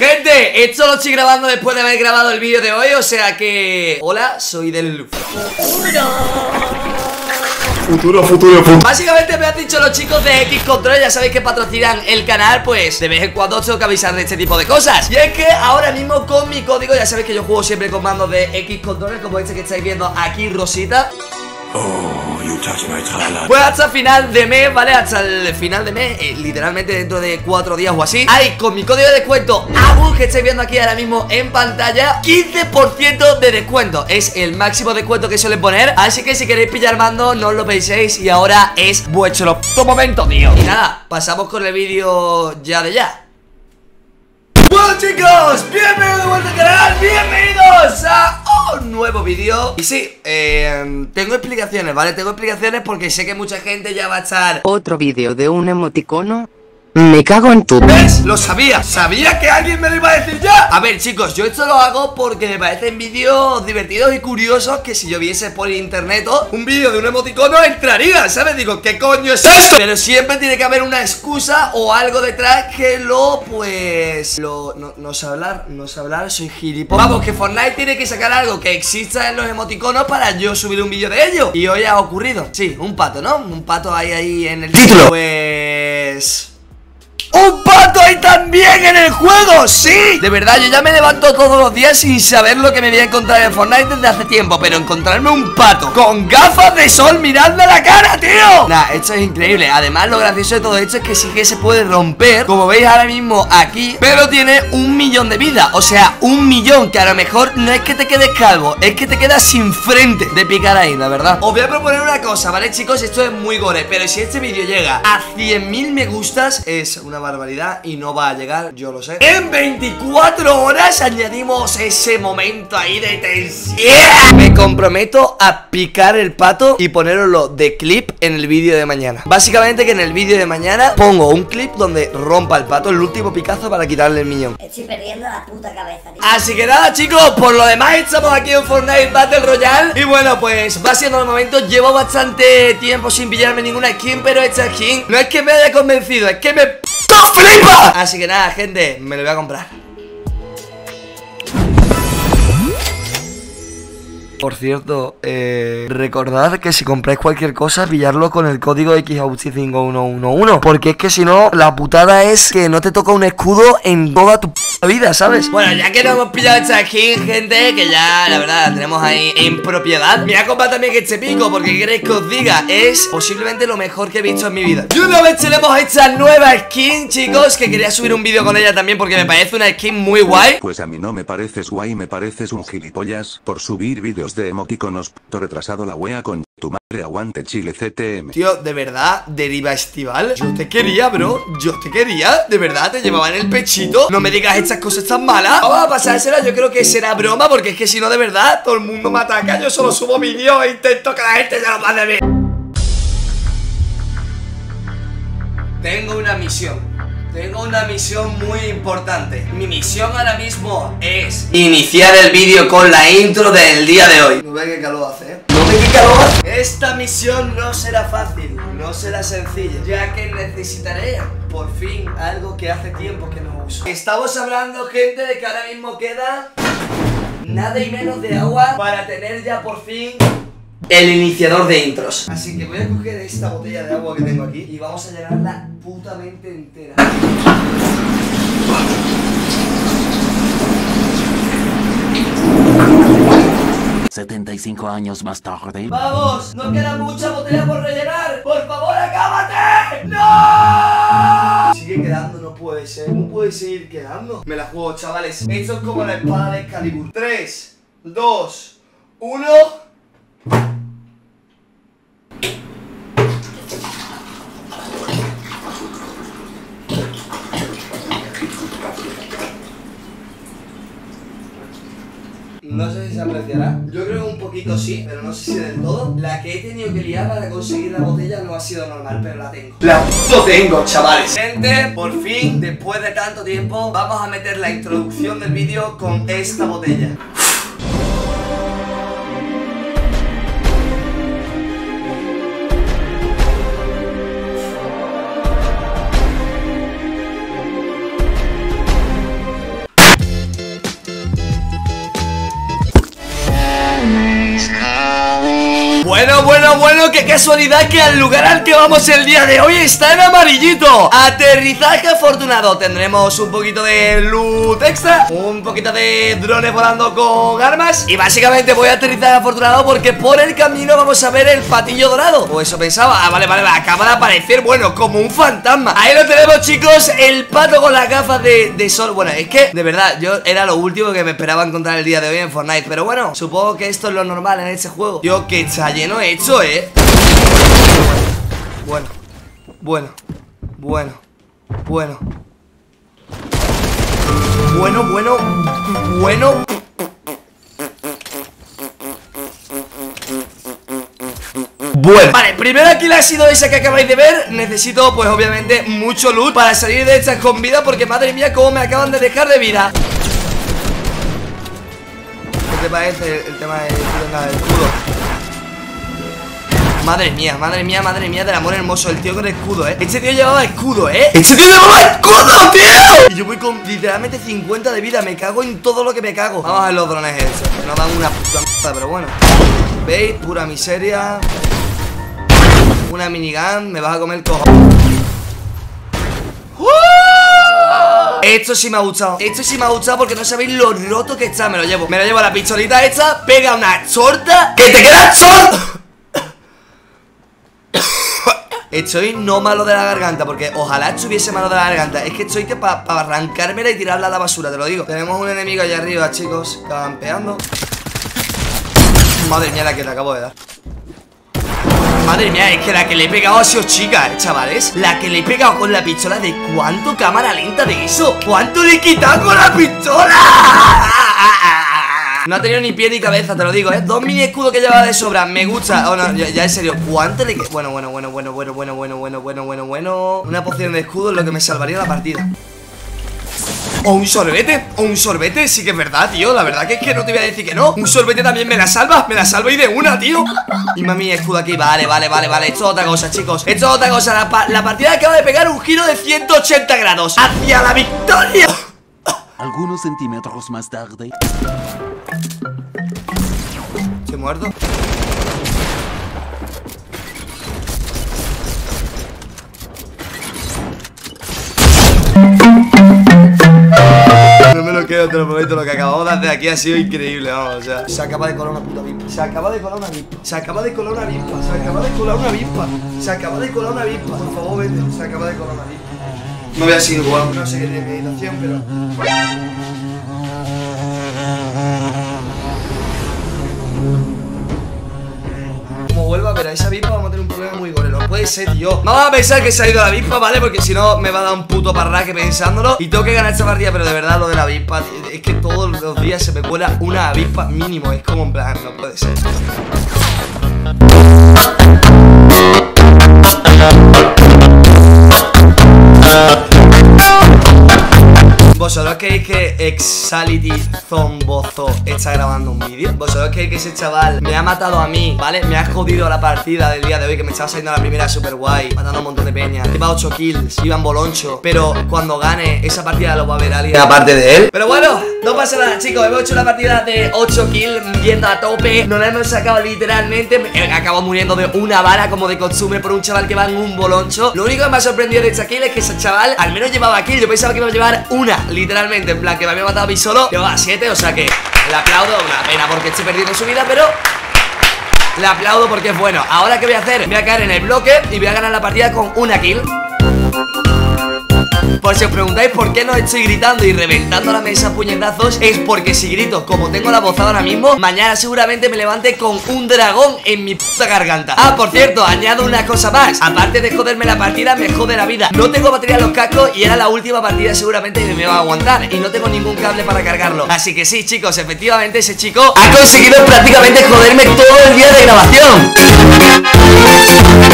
Gente, esto lo estoy grabando después de haber grabado el vídeo de hoy O sea que... Hola, soy del... Futuro, futuro, futuro. Básicamente me han dicho los chicos de X Control, ya sabéis que patrocinan el canal, pues de vez en cuando os tengo que avisar de este tipo de cosas. Y es que ahora mismo con mi código, ya sabéis que yo juego siempre con mandos de X Control, como este que estáis viendo aquí, Rosita. Oh, Pues hasta final de mes, ¿vale? Hasta el final de mes, eh, literalmente dentro de cuatro días o así. Hay con mi código de descuento ABU que estáis viendo aquí ahora mismo en pantalla 15% de descuento. Es el máximo descuento que suelen poner. Así que si queréis pillar mando, no os lo penséis Y ahora es vuestro momento, tío Y nada, pasamos con el vídeo ya de ya. Bueno chicos, bienvenidos de vuelta al canal, bienvenidos a un nuevo vídeo Y sí, eh, tengo explicaciones, ¿vale? Tengo explicaciones porque sé que mucha gente ya va a estar Otro vídeo de un emoticono me cago en tu... ¿Ves? Lo sabía, sabía que alguien me lo iba a decir ya A ver chicos, yo esto lo hago porque me parecen vídeos divertidos y curiosos Que si yo viese por internet un vídeo de un emoticono entraría, ¿sabes? Digo, ¿qué coño es esto? Pero siempre tiene que haber una excusa o algo detrás que lo, pues... Lo... No, no sé hablar, no sé hablar, soy gilipollas Vamos, que Fortnite tiene que sacar algo que exista en los emoticonos para yo subir un vídeo de ello Y hoy ha ocurrido, sí, un pato, ¿no? Un pato ahí, ahí en el título Pues... ¡Un pato ahí también en el juego! ¡Sí! De verdad, yo ya me levanto todos los días sin saber lo que me voy a encontrar en Fortnite desde hace tiempo Pero encontrarme un pato con gafas de sol mirando la cara, tío Nah, esto es increíble Además, lo gracioso de todo esto es que sí que se puede romper Como veis ahora mismo aquí Pero tiene un millón de vida O sea, un millón Que a lo mejor no es que te quedes calvo Es que te quedas sin frente de picar ahí, la verdad Os voy a proponer una cosa, ¿vale, chicos? Esto es muy gore Pero si este vídeo llega a 100.000 me gustas Es una barbaridad y no va a llegar, yo lo sé. En 24 horas añadimos ese momento ahí de tensión. Me comprometo a picar el pato y ponerlo de clip en el vídeo de mañana. Básicamente que en el vídeo de mañana pongo un clip donde rompa el pato El último picazo para quitarle el millón Estoy perdiendo la puta cabeza, tío. Así que nada chicos, por lo demás estamos aquí en Fortnite Battle Royale. Y bueno pues va siendo el momento. Llevo bastante tiempo sin pillarme ninguna skin Pero esta skin no es que me haya convencido Es que me flipa Así que nada gente, me lo voy a comprar Por cierto, eh, recordad que si compráis cualquier cosa, pillarlo con el código XAUCI5111 Porque es que si no, la putada es que no te toca un escudo en toda tu p vida, ¿sabes? Bueno, ya que no hemos pillado esta skin, gente, que ya, la verdad, la tenemos ahí en propiedad Me voy a comprar también este pico, porque ¿qué queréis que os diga? Es posiblemente lo mejor que he visto en mi vida Y una vez tenemos esta nueva skin, chicos, que quería subir un vídeo con ella también Porque me parece una skin muy guay Pues a mí no me pareces guay, me pareces un gilipollas por subir vídeos de emoticonos. Puto retrasado la wea con tu madre aguante chile CTM. Tío, de verdad, deriva estival Yo te quería, bro, yo te quería. De verdad, te llevaba en el pechito No me digas estas cosas tan malas. Vamos a pasársela, yo creo que será broma Porque es que si no, de verdad, todo el mundo me ataca. Yo solo subo vídeos e intento que la gente se lo pase bien Tengo una misión tengo una misión muy importante Mi misión ahora mismo es Iniciar el vídeo con la intro del día de hoy No ve qué calor hace, ¿eh? ¿No ve qué calor hace? Esta misión no será fácil No será sencilla Ya que necesitaré por fin algo que hace tiempo que no uso Estamos hablando, gente, de que ahora mismo queda Nada y menos de agua Para tener ya por fin el iniciador de intros Así que voy a coger esta botella de agua que tengo aquí Y vamos a llenarla putamente entera 75 años más tarde. ¡Vamos! ¡No queda mucha botella por rellenar! ¡Por favor, acábate! ¡No! Sigue quedando, no puede ser ¿Cómo puede seguir quedando? Me la juego, chavales Esto es como la espada de Excalibur 3 2 1 No sé si se apreciará. Yo creo que un poquito sí, pero no sé si del todo. La que he tenido que liar para conseguir la botella no ha sido normal, pero la tengo. ¡La puto tengo, chavales! Gente, por fin, después de tanto tiempo, vamos a meter la introducción del vídeo con esta botella. Bueno, qué casualidad que al lugar al que vamos el día de hoy está en amarillito. Aterrizaje afortunado. Tendremos un poquito de loot extra Un poquito de drones volando con armas Y básicamente voy a aterrizar afortunado porque por el camino vamos a ver el patillo dorado. O eso pensaba, ah, vale, vale, acaba de aparecer, bueno, como un fantasma. Ahí lo tenemos chicos, el pato con las gafas de, de sol. Bueno, es que, de verdad, yo era lo último que me esperaba encontrar el día de hoy en Fortnite Pero bueno, supongo que esto es lo normal en este juego. Yo, que está lleno hecho, eh Bueno, bueno, bueno, bueno. Bueno, bueno, bueno. Bueno, vale, primero aquí la ha sido esa que acabáis de ver. Necesito, pues obviamente, mucho loot Para salir de esta con vida Porque madre mía, cómo me acaban de dejar de vida. ¿Qué te parece el tema del escudo? Madre mía, madre mía, madre mía del amor hermoso El tío con el escudo, ¿eh? Este tío llevaba escudo, ¿eh? ¡Este tío llevaba escudo, tío! Y yo voy con literalmente 50 de vida Me cago en todo lo que me cago Vamos a ver los drones esos No dan una puta mierda, pero bueno ¿Veis? Pura miseria Una minigun Me vas a comer el cojo Esto sí me ha gustado Esto sí me ha gustado porque no sabéis lo roto que está Me lo llevo Me lo llevo a la pistolita esta Pega una chorta ¡Que te queda chorta! Estoy no malo de la garganta Porque ojalá estuviese malo de la garganta. Es que estoy que para pa arrancármela y tirarla a la basura Te lo digo. Tenemos un enemigo allá arriba, chicos. Campeando. Madre mía la que le acabo de dar. Madre mía, es que la que le he pegado ha sido chica, eh, chavales. La que le he pegado con la pistola ¿De cuánto cámara lenta de eso? ¿Cuánto le he quitado con la pistola? No ha tenido ni pie ni cabeza, te lo digo, ¿eh? Dos mini escudos que lleva de sobra, me gusta. Oh, no, ya, ya en serio, ¿cuánto le Bueno, bueno, bueno, bueno, bueno, bueno, bueno, bueno, bueno, bueno, bueno. Una poción de escudo es lo que me salvaría la partida. O un sorbete, o un sorbete, sí que es verdad, tío. La verdad que es que no te voy a decir que no. Un sorbete también me la salva, me la salva y de una, tío. Y mami, escudo aquí, vale, vale, vale, vale. Esto es otra cosa, chicos, esto es otra cosa. La, la partida acaba de pegar un giro de 180 grados. Hacia la victoria. Algunos centímetros más tarde ¿Estoy muerto? No me lo quedo, te lo prometo Lo que acabamos de hacer aquí ha sido increíble, vamos, o sea. Se acaba de colar una puta avispa. Se acaba de colar una avispa. Se acaba de colar una avispa. Se acaba de colar una avispa. Se acaba de colar una avispa. Por favor, vete. Se acaba de colar una avispa. No voy a seguir jugando No sé qué meditación, pero... Esa avispa vamos a tener un problema muy gore No puede ser, tío. Vamos a pensar que se ha ido la avispa, ¿vale? Porque si no me va a dar un puto parraque pensándolo. Y tengo que ganar esta partida, pero de verdad lo de la avispa Es que todos los días se me cuela una avispa mínimo. Es como en plan, no puede ser ¿Vosotros creéis que Exality Zombozo está grabando un vídeo? ¿Vosotros creéis que ese chaval me ha matado a mí, ¿vale? Me ha jodido la partida del día de hoy Que me estaba saliendo la primera super guay Matando a un montón de peña Lleva 8 kills, iba en boloncho. Pero cuando gane esa partida lo va a ver alguien. Aparte de él. Pero bueno, no pasa nada chicos. Hemos hecho una partida de 8 kills Yendo a tope. No la hemos sacado literalmente. Eh, Acabo muriendo de una bala como de costumbre Por un chaval que va en un boloncho. Lo único que me ha sorprendido de esta kill es que ese chaval Al menos llevaba kill. Yo pensaba que iba a llevar una Literalmente, en plan que me había matado a mí solo Llevaba 7, o sea que le aplaudo Una pena porque estoy perdiendo su vida, pero le aplaudo porque es bueno Ahora ¿qué voy a hacer? Voy a caer en el bloque y voy a ganar la partida con una kill por si os preguntáis por qué no estoy gritando y reventando la mesa a puñetazos Es porque si grito como tengo la voz ahora mismo Mañana seguramente me levante con un dragón en mi puta garganta. Ah, por cierto, añado una cosa más. Aparte de joderme la partida, me jode la vida. No tengo batería en los cascos y era la última partida seguramente que me va a aguantar. Y no tengo ningún cable para cargarlo. Así que sí, chicos, efectivamente ese chico ha conseguido prácticamente joderme todo el día de grabación.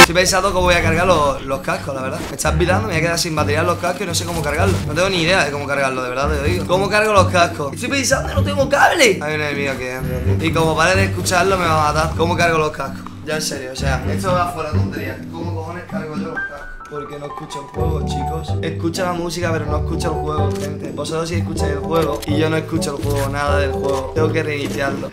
Estoy pensando cómo voy a cargar los, los cascos, la verdad. Me estás mirando, me voy a quedar sin batería en los cascos y sé cómo cargarlo. No tengo ni idea de cómo cargarlo, de verdad te lo digo. ¿Cómo cargo los cascos? Estoy pensando, no tengo cable. Hay un enemigo aquí Y como pare de escucharlo me va a matar. ¿Cómo cargo los cascos? Ya en serio, o sea, esto va fuera tontería. ¿Cómo cojones cargo yo los cascos? Porque no escucho el juego, chicos. Escucha la música, pero no escucha el juego, gente. Vosotros sí escucháis el juego Y yo no escucho el juego, nada del juego. Tengo que reiniciarlo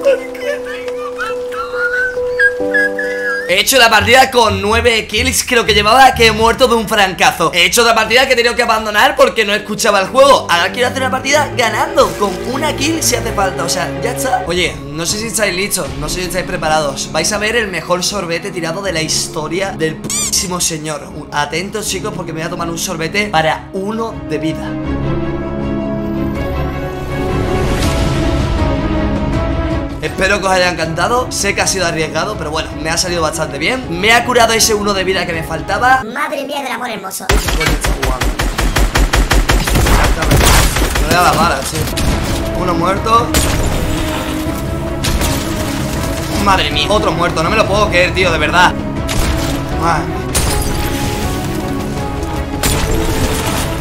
He hecho la partida con 9 kills Creo que llevaba que he muerto de un francazo. He hecho otra partida que he tenido que abandonar Porque no escuchaba el juego. Ahora quiero hacer una partida ganando Con una kill si hace falta O sea, ya está. Oye, no sé si estáis listos No sé si estáis preparados. Vais a ver el mejor sorbete tirado de la historia Del putísimo señor. Atentos chicos porque me voy a tomar un sorbete Para uno de vida Espero que os haya encantado. Sé que ha sido arriesgado, pero bueno, me ha salido bastante bien. Me ha curado ese uno de vida que me faltaba. Madre mía del amor hermoso. No le da la bala, sí. Uno muerto. Madre mía, otro muerto, no me lo puedo creer, tío, de verdad.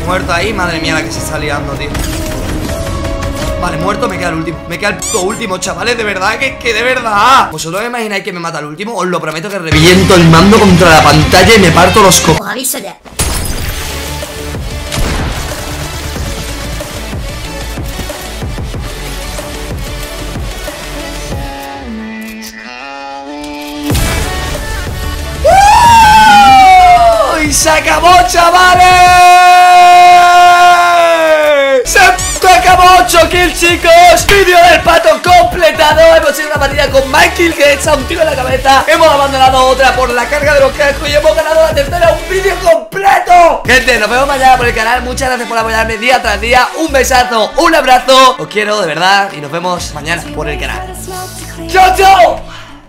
Muerto ahí, madre mía la que se está liando, tío Vale, muerto, me queda el último Me queda el puto último, chavales, de verdad Que que de verdad ¿Vosotros imagináis que me mata el último? Os lo prometo que reviento el mando contra la pantalla Y me parto los co... Os aviso ya. ¡Y se acabó, chavales! Acabó 8 kills, chicos! Vídeo del pato completado. Hemos hecho una partida con Michael que echa un tiro en la cabeza. Hemos abandonado otra por la carga de los cascos Y hemos ganado la tercera, un vídeo completo. Gente, nos vemos mañana por el canal. Muchas gracias por apoyarme día tras día. Un besazo, un abrazo. Os quiero de verdad Y nos vemos mañana por el canal. ¡Chao, chao!